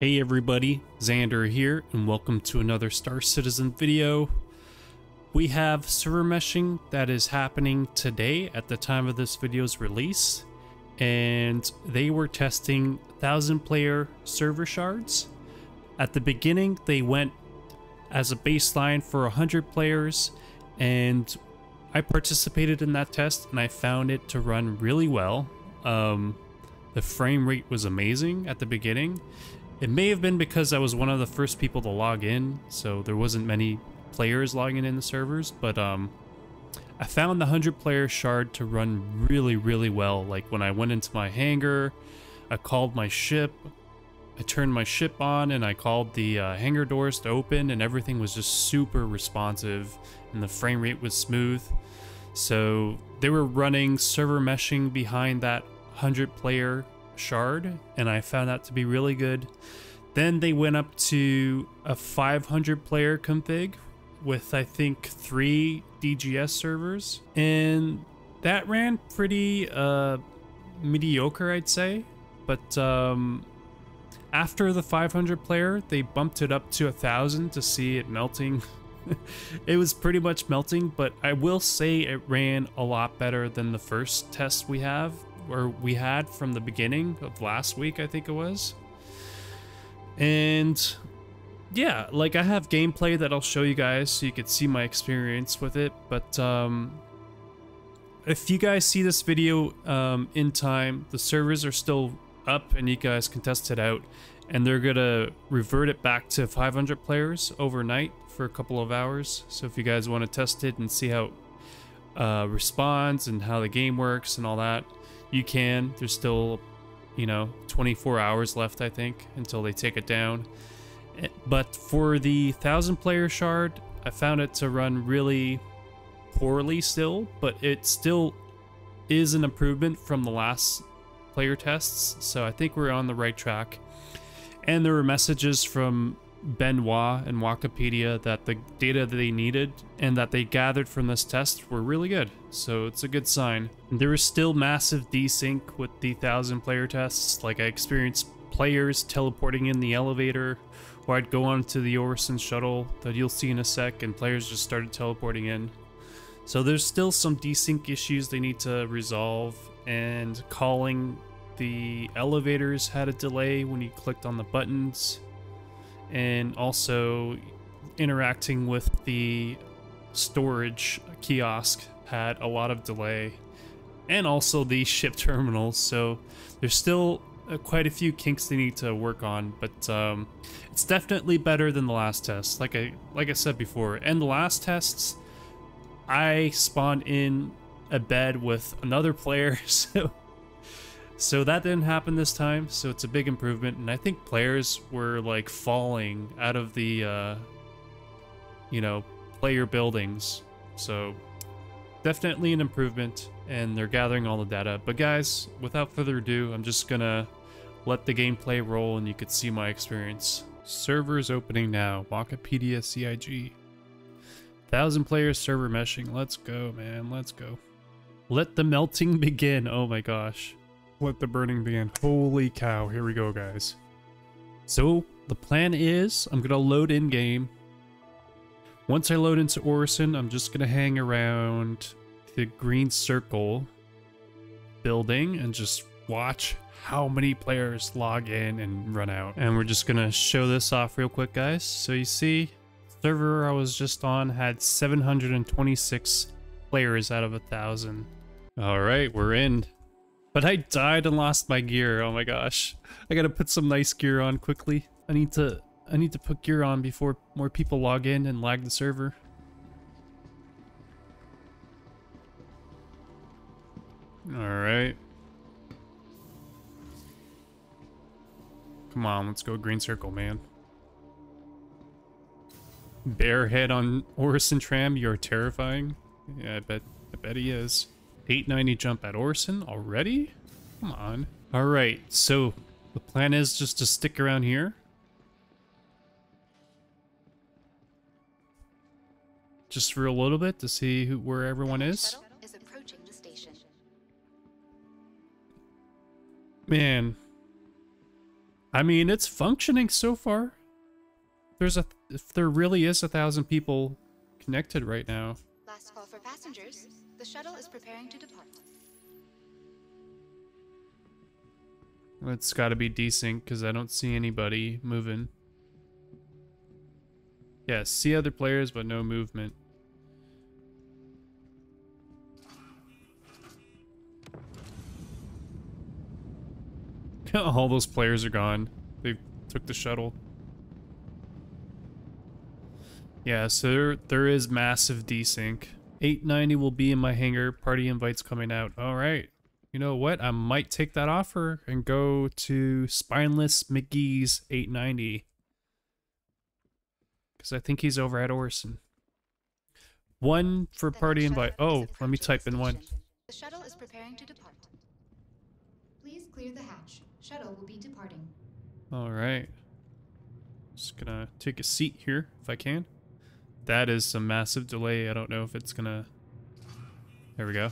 Hey everybody, Xander here, and welcome to another Star Citizen video. We have server meshing that is happening today at the time of this video's release, and they were testing 1000 player server shards. At the beginning, they went as a baseline for 100 players, and I participated in that test and I found it to run really well. Um, the frame rate was amazing at the beginning it may have been because I was one of the first people to log in, so there wasn't many players logging in the servers, but um, I found the 100 player shard to run really, really well. Like when I went into my hangar, I called my ship, I turned my ship on and I called the uh, hangar doors to open and everything was just super responsive and the frame rate was smooth. So they were running server meshing behind that 100 player shard, and I found that to be really good. Then they went up to a 500 player config with, I think, three DGS servers, and that ran pretty uh, mediocre, I'd say. But um, after the 500 player, they bumped it up to a thousand to see it melting. it was pretty much melting, but I will say it ran a lot better than the first test we have or we had from the beginning of last week, I think it was. And yeah, like I have gameplay that I'll show you guys so you could see my experience with it. But um, if you guys see this video um, in time, the servers are still up and you guys can test it out. And they're gonna revert it back to 500 players overnight for a couple of hours. So if you guys want to test it and see how it uh, responds and how the game works and all that, you can. There's still, you know, 24 hours left, I think, until they take it down. Eh, but for the 1,000 player shard, I found it to run really poorly still, but it still is an improvement from the last player tests, so I think we're on the right track. And there were messages from Benoit and Wakapedia that the data that they needed and that they gathered from this test were really good, so it's a good sign. There was still massive desync with the 1000 player tests, like I experienced players teleporting in the elevator, or I'd go onto the Orison shuttle that you'll see in a sec, and players just started teleporting in. So there's still some desync issues they need to resolve, and calling the elevators had a delay when you clicked on the buttons and also interacting with the storage kiosk had a lot of delay and also the ship terminals so there's still uh, quite a few kinks they need to work on but um, it's definitely better than the last test. Like I like I said before and the last tests I spawned in a bed with another player so so that didn't happen this time, so it's a big improvement, and I think players were like falling out of the, uh, you know, player buildings. So definitely an improvement, and they're gathering all the data. But guys, without further ado, I'm just gonna let the gameplay roll and you could see my experience. Servers opening now, Wakapedia CIG. Thousand players server meshing, let's go man, let's go. Let the melting begin, oh my gosh let the burning begin. Holy cow, here we go, guys. So, the plan is, I'm going to load in-game. Once I load into Orison, I'm just going to hang around the green circle building and just watch how many players log in and run out. And we're just to show this off real quick, guys. So you see, server I was just on had 726 players out of a thousand. All right, we're in. But I died and lost my gear. Oh my gosh. I gotta put some nice gear on quickly. I need to I need to put gear on before more people log in and lag the server. Alright. Come on, let's go green circle, man. Bear head on Orison Tram, you're terrifying. Yeah, I bet I bet he is. 890 jump at Orison already? Come on. Alright, so the plan is just to stick around here. Just for a little bit to see who, where everyone is. is Man, I mean, it's functioning so far. There's a if there really is a thousand people connected right now. Last call for passengers. The shuttle is preparing to depart. It's got to be desync because I don't see anybody moving. Yeah, see other players, but no movement. All those players are gone. They took the shuttle. Yeah, so there, there is massive desync. 890 will be in my hangar. Party invites coming out. All right. You know what? I might take that offer and go to Spineless McGee's 890. Because I think he's over at Orison. One for party invite. Oh, let me type in one. The shuttle is preparing to depart. Please clear the hatch. Shuttle will be departing. All right. Just gonna take a seat here if I can. That is some massive delay. I don't know if it's gonna. There we go.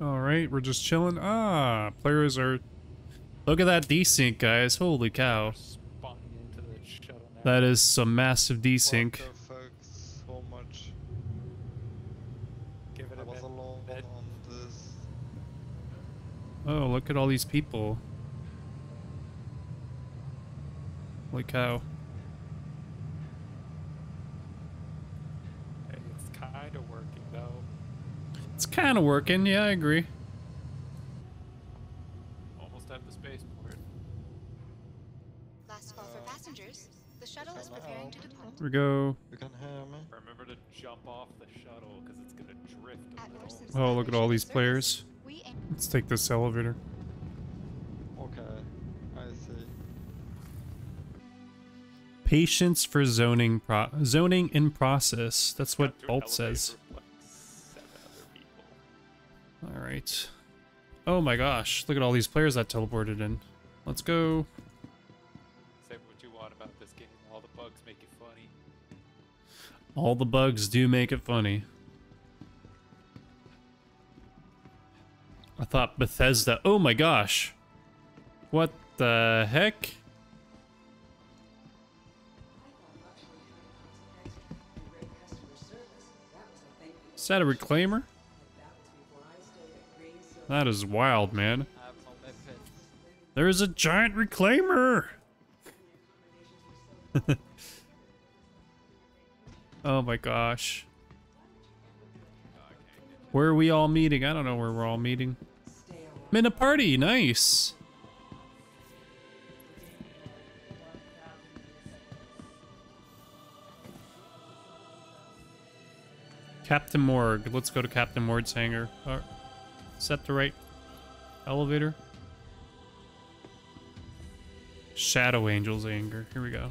All right, we're just chilling. Ah, players are. Look at that desync, guys. Holy cow. Spawning into the shuttle now. That is some massive desync. What the fuck, so much. Give it I a was bit. alone bit. on this. Oh, look at all these people. Holy cow. It's kind of working though. It's kind of working. Yeah, I agree. Almost at the spaceport. Last call for passengers. The shuttle is preparing to depart. Here we go. You can hear me? Remember to jump off the shuttle because it's gonna drift a At little. Oh, look at all these service, players. We aim Let's take this elevator. Okay, I see. Patience for zoning pro zoning in process. That's what Bault says. like, seven other people. All right. Oh my gosh! Look at all these players that teleported in. Let's go. Say what you want about this game. All the bugs make it funny. All the bugs do make it funny. I thought Bethesda. Oh my gosh! What the heck? Is that a reclaimer? That is wild, man. There is a giant reclaimer! oh my gosh. Where are we all meeting? I don't know where we're all meeting. I'm in a party, nice. Captain Morg. Let's go to Captain Morg's hangar. Uh, set the right elevator. Shadow Angel's anger. Here we go.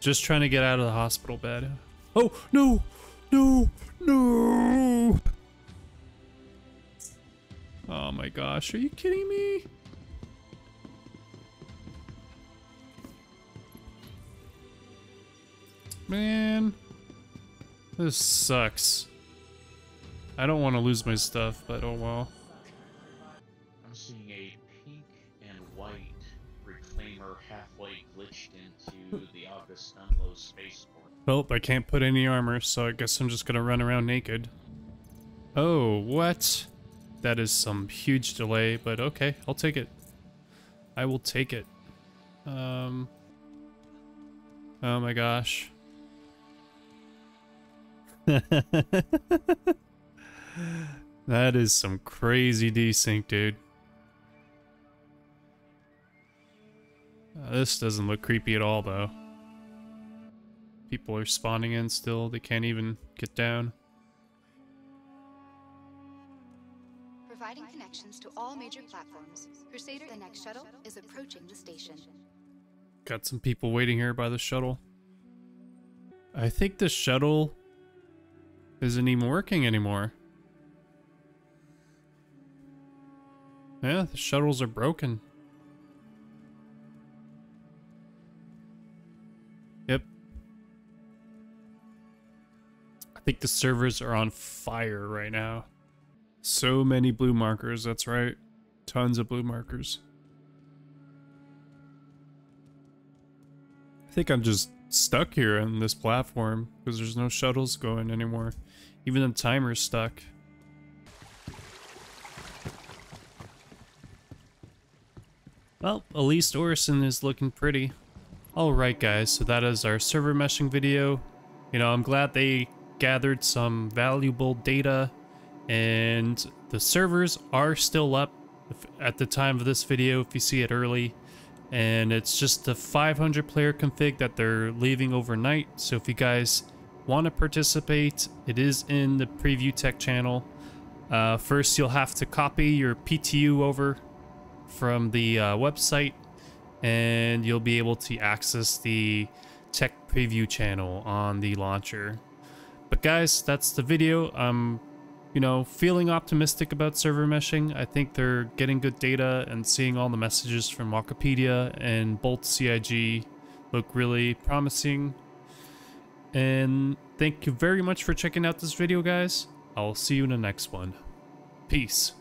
Just trying to get out of the hospital bed. Oh, no! No! No! Oh my gosh, are you kidding me? Man. This sucks. I don't want to lose my stuff, but oh well. I'm seeing a pink and white reclaimer halfway glitched into the August Dunlow spaceport. Well, I can't put any armor, so I guess I'm just gonna run around naked. Oh, what? That is some huge delay, but okay, I'll take it. I will take it. Um. Oh my gosh. that is some crazy desync, dude. Uh, this doesn't look creepy at all, though. People are spawning in still. They can't even get down. Providing connections to all major platforms. Crusader, the next shuttle is approaching the station. Got some people waiting here by the shuttle. I think the shuttle isn't even working anymore. Yeah, the shuttles are broken. Yep. I think the servers are on fire right now. So many blue markers, that's right. Tons of blue markers. I think I'm just stuck here on this platform because there's no shuttles going anymore. Even the timer's stuck. Well, at least Orison is looking pretty. Alright guys, so that is our server meshing video. You know, I'm glad they gathered some valuable data and the servers are still up at the time of this video if you see it early. And it's just the 500 player config that they're leaving overnight. So if you guys want to participate it is in the preview tech channel. Uh, first you'll have to copy your PTU over from the uh, website and you'll be able to access the tech preview channel on the launcher. But guys that's the video. I'm you know, feeling optimistic about server meshing. I think they're getting good data and seeing all the messages from Wakapedia and Bault CIG look really promising. And thank you very much for checking out this video, guys. I'll see you in the next one. Peace.